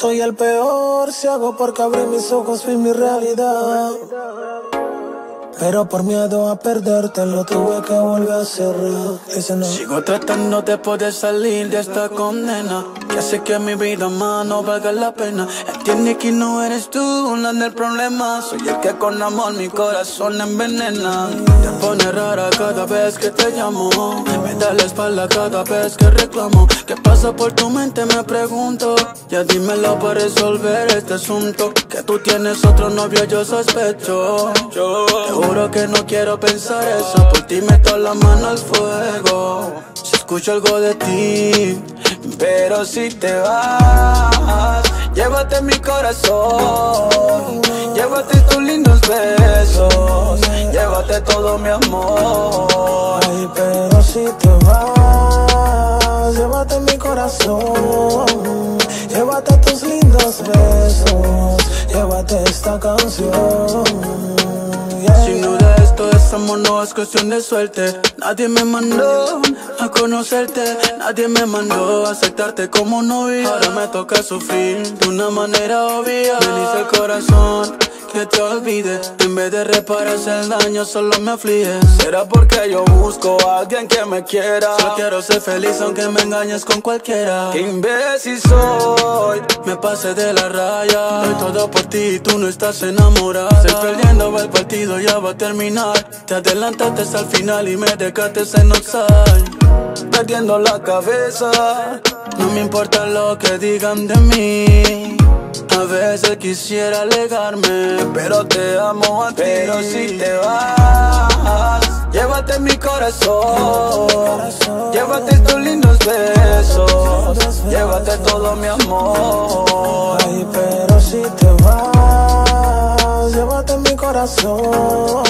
Soy el peor si hago porque abrí mis ojos, vi mi realidad. Pero por miedo a perderte lo tuve que volver a cerrar. Sigo tratando de poder salir de esta condena. Que sé que mi vida más no valga la pena. Entiende que no eres tú la del problema. Soy el que con amor mi corazón envenena. Te pone rara cada vez que te llamo. Me da la espalda cada vez que reclamo. ¿Qué pasa por tu mente? Me pregunto. Ya dímelo para resolver este asunto. Que tú tienes otro novio, yo sospecho. Yo juro que no quiero pensar eso. Por ti meto la mano al fuego. Si escucho algo de ti, pero si te vas, llévate mi corazón. Llévate tus lindos besos. Llévate todo mi amor. Ay, pero si te vas, llévate mi corazón. Llévate tus lindos besos. Llévate esta canción. Yeah. Sin duda esto es amor, no es cuestión de suerte. Nadie me mandó a conocerte Nadie me mandó a aceptarte como novia. Ahora me toca sufrir de una manera obvia. Me dice el corazón que te olvide. En vez de repararse el daño solo me aflige. Será porque yo busco a alguien que me quiera. Solo quiero ser feliz aunque me engañes con cualquiera. Qué imbécil soy. Me pasé de la raya. Doy todo por ti y tú no estás enamorada. Estoy perdiendo el partido ya va a terminar. Te adelantaste el final y me dejaste en offside. Perdiendo la cabeza. No me importa lo que digan de mí a veces quisiera alegarme, pero te amo a ti. Pero si te vas, llévate mi corazón. Llévate tus lindos besos. Llévate todo mi amor. Ay, pero si te vas, llévate mi corazón.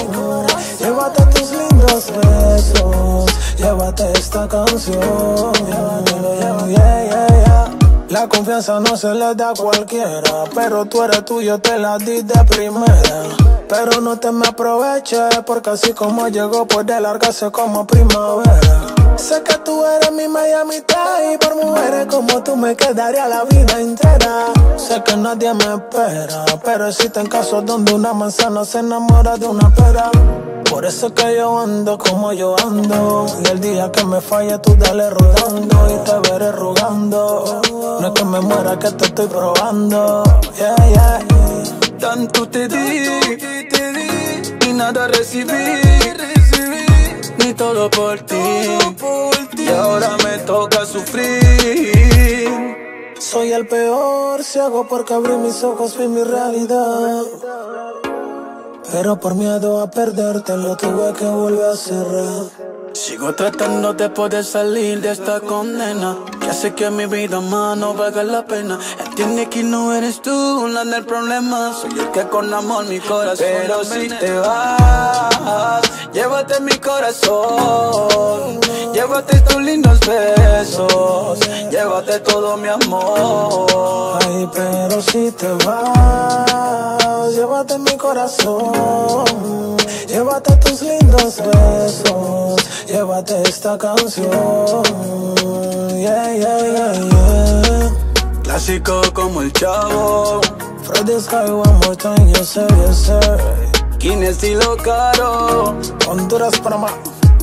Llévate tus lindos besos. Llévate esta canción. Yeah, yeah, yeah. La confianza no se le da a cualquiera, pero tú eres tuyo, te la di de primera. Pero no te me aproveches, porque así como llegó puede largarse como primavera. Sé que tú eres mi media mitad y por mujeres como tú me quedaría la vida entera. Sé que nadie me espera, pero existen casos donde una manzana se enamora de una pera. Por eso es que yo ando como yo ando. Y el día que me falle, tú dale rodando y te veré rogando. No es que me muera, que te estoy probando. Yeah, yeah. Tanto te di, te di, y nada recibí, ni todo por ti. Y ahora me toca sufrir. Soy el peor si hago porque abrí mis ojos, vi mi realidad. Pero por miedo a perderte lo tuve que volver a cerrar. Sigo tratando de poder salir de esta condena Ya sé que mi vida más no valga la pena. Entiende que no eres tú la del problema. Soy el que con amor mi corazón Pero si te vas, llévate mi corazón. Llévate tus lindos besos. Llévate todo mi amor. Ay, pero si te vas, llévate mi corazón. Llévate tus lindos besos. Llévate esta canción. Yeah, yeah, yeah, yeah. Clásico como el chavo. Freddy Sky one more time, yes sir, yes sir. King estilo caro. Honduras, Panamá,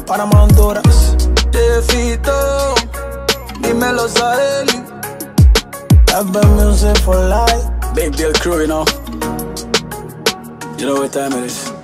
Panamá, Honduras. Te fito, dímelo Sahel. FB Music for life. Big deal crew, you know. You know what time it is.